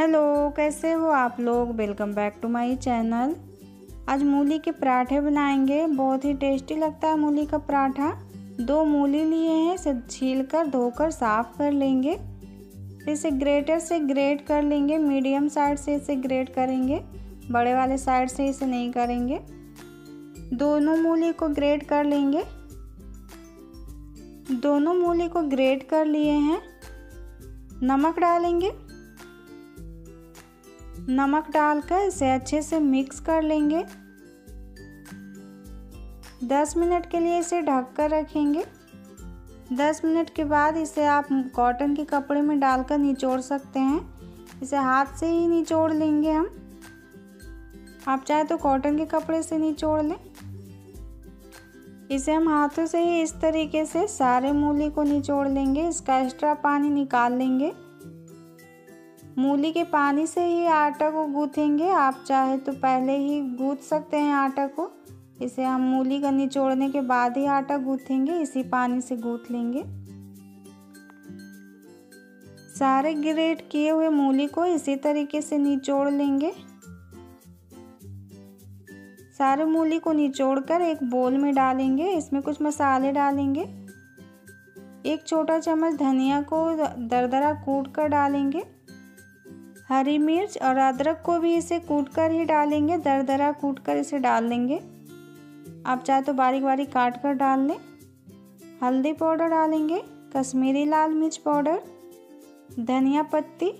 Hello, कैसे हो आप लोग? Welcome back to my channel आज मूली के पराठे बनाएँगे। बहुत ही टेस्टी लगता है मूली का पराठा। दो मूली लिए हैं, इसे छील कर धोकर, साफ़ कर लेंगे। इसे ग्रेटर से ग्रेट कर लेंगे। मीडियम साइड से इसे ग्रेट करेंगे। बड़े वाले साइड से इसे नहीं करेंगे। दोनों मूली को ग्रेट कर लेंगे। दोनों मूली को ग्रेट कर लिए हैं। नमक डालेंगे। नमक डालकर इसे अच्छे से मिक्स कर लेंगे। 10 मिनट के लिए इसे ढक कर रखेंगे। 10 मिनट के बाद इसे आप कॉटन के कपड़े में डालकर निचोड़ सकते हैं। इसे हाथ से ही निचोड़ लेंगे हम। आप चाहे तो कॉटन के कपड़े से निचोड़ लें। इसे हम हाथों से ही इस तरीके से सारे मूली को निचोड़ लेंगे। इसका एक्स्ट्रा पानी निकाल लेंगे। मूली के पानी से ही आटा को गूँथेंगे। आप चाहे तो पहले ही गूँथ सकते हैं आटा को। इसे हम मूली का निचोड़ने के बाद ही आटा गूँथेंगे। इसी पानी से गूँथ लेंगे। सारे ग्रेट किए हुए मूली को इसी तरीके से निचोड़ लेंगे। सारे मूली को निचोड़ कर एक बोल में डालेंगे। इसमें कुछ मसाले डालेंगे। एक छोटा चम्मच धनिया को दरदरा कूट कर डालेंगे। हरी मिर्च और अदरक को भी इसे कूट कर ही डालेंगे। दरदरा कूट कर इसे डाल देंगे। आप चाहे तो बारीक बारीक काट कर डाल लें। हल्दी पाउडर डालेंगे, कश्मीरी लाल मिर्च पाउडर, धनिया पत्ती।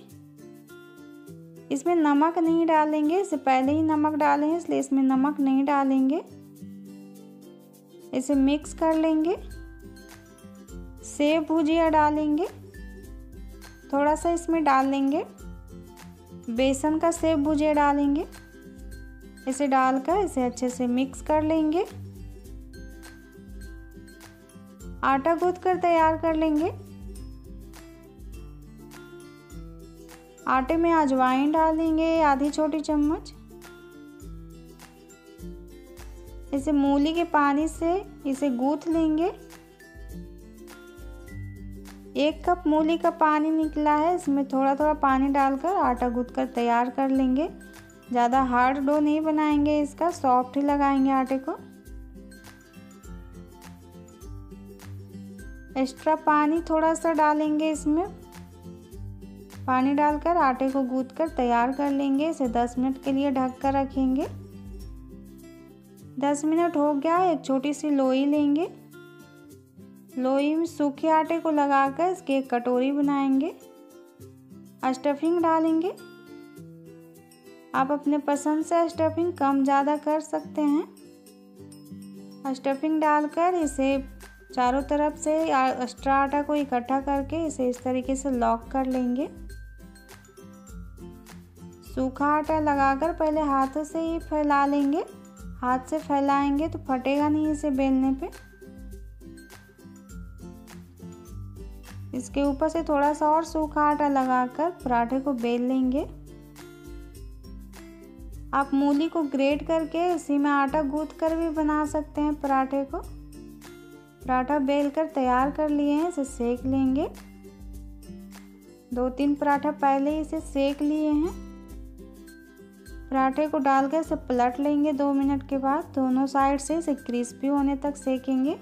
इसमें नमक नहीं डालेंगे इससे पहले ही नमक डाले हैं इसलिए इसमें नमक नहीं डालेंगे। इसे मिक्स कर लेंगे। सेब भुजिया डालेंगे। थोड़ा सा इसमें डाल लेंगे। बेसन का सेब भुजिया डालेंगे। इसे डालकर इसे अच्छे से मिक्स कर लेंगे। आटा गूंथ कर तैयार कर लेंगे। आटे में अजवाइन डालेंगे आधी छोटी चम्मच। इसे मूली के पानी से इसे गूंथ लेंगे। एक कप मूली का पानी निकला है, इसमें थोड़ा थोड़ा पानी डालकर आटा गूँथ कर तैयार कर लेंगे। ज़्यादा हार्ड डो नहीं बनाएँगे इसका, सॉफ्ट ही लगाएँगे आटे को। एक्स्ट्रा पानी थोड़ा सा डालेंगे इसमें। पानी डालकर आटे को गूँथ कर तैयार कर लेंगे, इसे 10 मिनट के लिए ढक कर रखेंगे। 10 मिनट हो गया एक छोटी सी लोई लेंगे। लोई में सूखे आटे को लगाकर इसकी एक कटोरी बनाएँगे। स्टफिंग डालेंगे। आप अपने पसंद से स्टफिंग कम ज़्यादा कर सकते हैं। स्टफिंग डालकर इसे चारों तरफ़ से एक्स्ट्रा आटा को इकट्ठा करके इसे इस तरीके से लॉक कर लेंगे। सूखा आटा लगाकर पहले हाथों से ही फैला लेंगे। हाथ से फैलाएँगे तो फटेगा नहीं इसे बेलने पे। इसके ऊपर से थोड़ा सा और सूखा आटा लगाकर पराठे को बेल लेंगे। आप मूली को ग्रेट करके इसी में आटा गूंथ कर भी बना सकते हैं पराठे को। पराठा बेल कर तैयार कर लिए हैं, इसे सेक लेंगे। दो तीन पराठा पहले ही इसे सेक लिए हैं। पराठे को डालकर इसे पलट लेंगे दो मिनट के बाद। दोनों साइड से इसे क्रिस्पी होने तक सेकेंगे।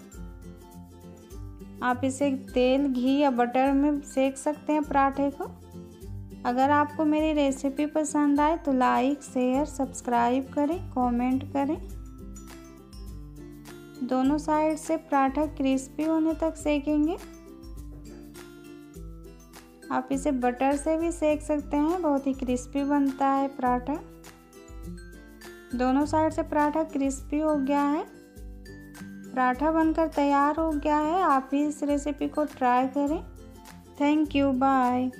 आप इसे तेल, घी या बटर में सेक सकते हैं पराठे को। अगर आपको मेरी रेसिपी पसंद आए तो लाइक शेयर सब्सक्राइब करें कमेंट करें। दोनों साइड से पराठा क्रिस्पी होने तक सेकेंगे। आप इसे बटर से भी सेक सकते हैं, बहुत ही क्रिस्पी बनता है पराठा। दोनों साइड से पराठा क्रिस्पी हो गया है। पराठा बनकर तैयार हो गया है। आप भी इस रेसिपी को ट्राई करें। Thank you bye